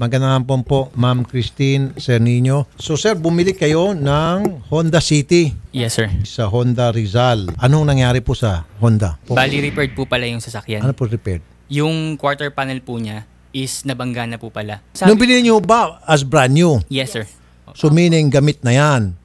Magandang hapon po, Ma'am Christine Cernino. So sir, bumili kayo ng Honda City Yes, sir. sa Honda Rizal. Anong nangyari po sa Honda? Po, Bali repaired po pala yung sasakyan. ano po repaired? Yung quarter panel po niya is nabangga na po pala. Nung binili niyo ba as brand new? yes, sir. So meaning gamit na yan.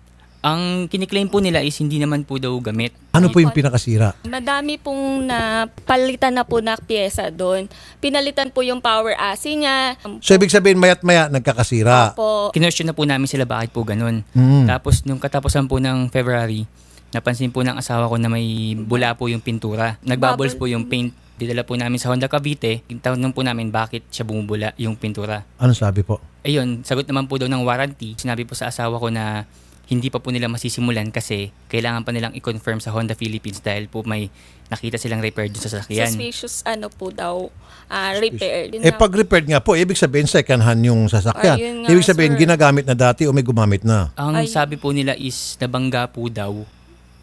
Ang kiniklaim po nila is hindi naman po daw gamit. Ano po yung pinakasira? Madami pong napalitan na po na pyesa doon. Pinalitan po yung power AC niya. So ibig sabihin mayat maya nagkakasira. po. Kinwestiyon na po namin sila bakit po ganun. Mm. Tapos nung katapusan po ng February, napansin po ng asawa ko na may bula po yung pintura. Nagbubbles Bubble. po yung paint. Didala po namin sa Honda Cavite. Tanong po namin bakit siya bumubula yung pintura. Ano sabi po? Ayun, sagot naman po daw ng warranty. Sinabi po sa asawa ko na hindi pa po nila masisimulan kasi kailangan pa nilang i-confirm sa Honda Philippines dahil po may nakita silang repair dun sa sasakyan. Suspicious ano po daw, ah, repair. Eh na- pag repaired nga po, ibig sabihin second hand yung sasakyan. Ayun nga, ibig sabihin sir. ginagamit na dati o may gumamit na. Ang Ay. sabi po nila is nabangga po daw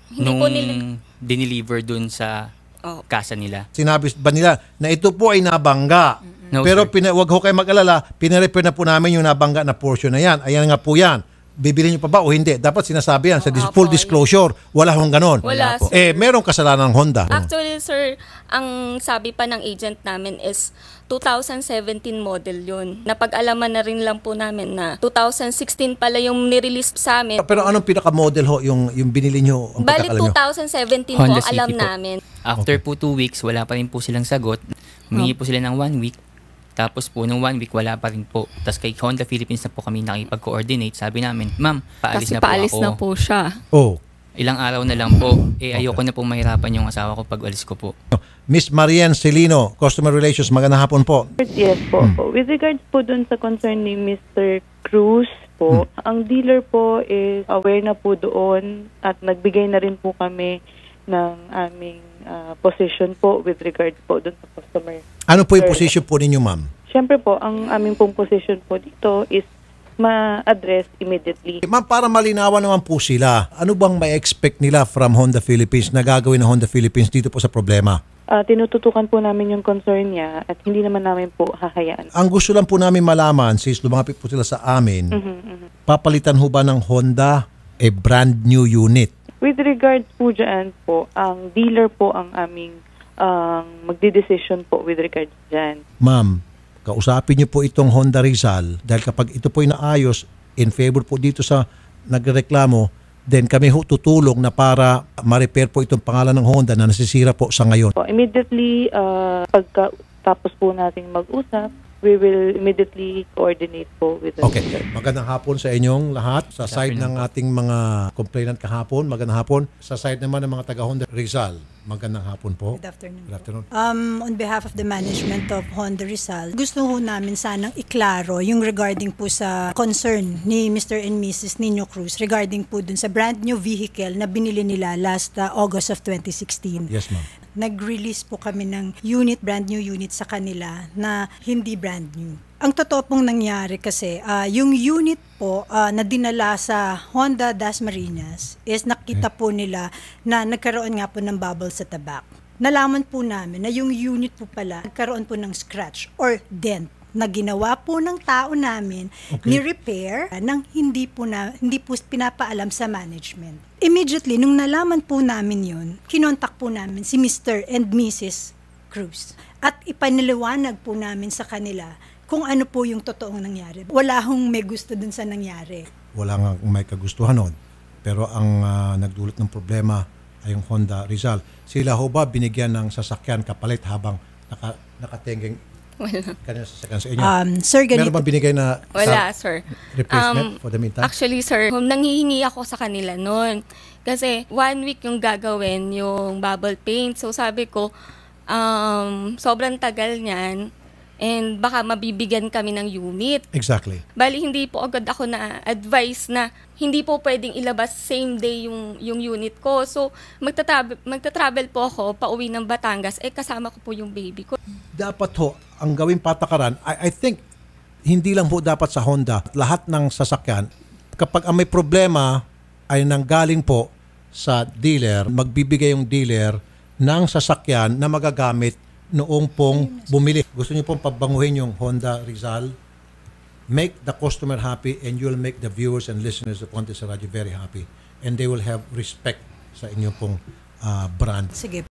Hindi nung po nila- dineliver dun sa Oh. kasa nila. Sinabi ba nila na ito po ay nabangga? No, Pero sir. pina, wag ho kayo mag-alala, pina-repair na po namin yung nabangga na portion na yan. Ayan nga po yan. Bibili nyo pa ba o hindi? Dapat sinasabi yan sa dis- full disclosure. Wala hong ganon. Wala, po. sir. Eh, merong kasalanan ng Honda. Actually, sir, ang sabi pa ng agent namin is 2017 model yun. Napag-alaman na rin lang po namin na 2016 pala yung nirelease sa amin. Pero anong pinaka-model ho yung, yung binili nyo? Ang Bali pagkakalam nyo? 2017 po Honda ang alam po. namin. After po two weeks, wala pa rin po silang sagot. Humingi po sila ng one week. Tapos po, nung one week, wala pa rin po. Tapos kay Honda Philippines na po kami nakipag-coordinate. Sabi namin, ma'am, paalis Kasi na po paalis ako. na po siya. Oh. Ilang araw na lang po. Eh, ayoko na po mahirapan yung asawa ko pag alis ko po. Miss Marian Celino, Customer Relations, magandang hapon po. Yes po. Hmm. po. With regards po dun sa concern ni Mr. Cruz po, Hmm. ang dealer po is aware na po doon at nagbigay na rin po kami ng aming ah, position po with regards po dun sa customer. Ano po yung position po ninyo, ma'am? Siyempre po, ang aming pong position po dito is ma-address immediately. Ma'am, para malinawan naman po sila, ano bang may expect nila from Honda Philippines na gagawin ng Honda Philippines dito po sa problema? Ah, tinututukan po namin yung concern niya at hindi naman namin po hahayaan. Ang gusto lang po namin malaman, since lumapit po sila sa amin, Mhm, mhm. papalitan ho ba ng Honda a brand new unit? With regards po dyan po, ang dealer po ang aming ang magdidesisyon po with regards dyan. Ma'am, kausapin niyo po itong Honda Rizal dahil kapag ito po inaayos, in favor po dito sa nagreklamo, then kami ho tutulong na para ma-repair po itong pangalan ng Honda na nasisira po sa ngayon. Immediately, uh, pagka tapos po nating mag-usap, we will immediately coordinate po with the Okay. Magandang hapon sa inyong lahat. Sa side ng ating mga complainant kahapon, magandang hapon. Sa side naman ng mga taga Honda Rizal, magandang hapon po. Good afternoon. Good afternoon. Um, on behalf of the management of Honda Rizal, gusto ho namin sanang iklaro yung regarding po sa concern ni Mr. and Mrs. Nino Cruz regarding po dun sa brand new vehicle na binili nila last uh, August of 2016. Yes, ma'am. Nag-release po kami ng unit, brand new unit sa kanila na hindi brand new. Ang totoo pong nangyari kasi, ah, yung unit po ah, na dinala sa Honda Dasmariñas is nakita po nila na nagkaroon nga po ng bubble sa tabak. Nalaman po namin na yung unit po pala nagkaroon po ng scratch or dent na ginawa po ng tao namin ni repair nang hindi po na hindi po pinapaalam sa management. Immediately nung nalaman po namin 'yon, kinontak po namin si Mr. and Mrs. Cruz at ipaniliwanag po namin sa kanila kung ano po yung totoong nangyari. Wala hong may gusto dun sa nangyari. Wala nga may kagustuhan nun. Pero ang ah, nagdulot ng problema ay yung Honda Rizal. Sila ho ba binigyan ng sasakyan kapalit habang naka, nakatengeng Wala. kanina sasakyan sa inyo? Um, sir, Meron ganito ba binigay na Wala, sa sir. replacement Um, for the meantime? Actually, sir, nanghihingi ako sa kanila noon. Kasi one week yung gagawin, yung bubble paint. So sabi ko, um, sobrang tagal niyan. And baka mabibigyan kami ng unit. exactly. Bali, hindi po agad ako na-advise na hindi po pwedeng ilabas same day yung, yung unit ko. So, magtatravel, magta-travel po ako pauwi ng Batangas. Eh, kasama ko po yung baby ko. dapat ho, ang gawing patakaran, I, I think, hindi lang po dapat sa Honda, lahat ng sasakyan, kapag may problema ay nanggaling po sa dealer, magbibigay yung dealer ng sasakyan na magagamit noong pong bumili. Gusto niyo pong pabanguhin yung Honda Rizal? make the customer happy and you'll make the viewers and listeners of Ponte sa very happy and they will have respect sa inyong pong ah, brand. Sige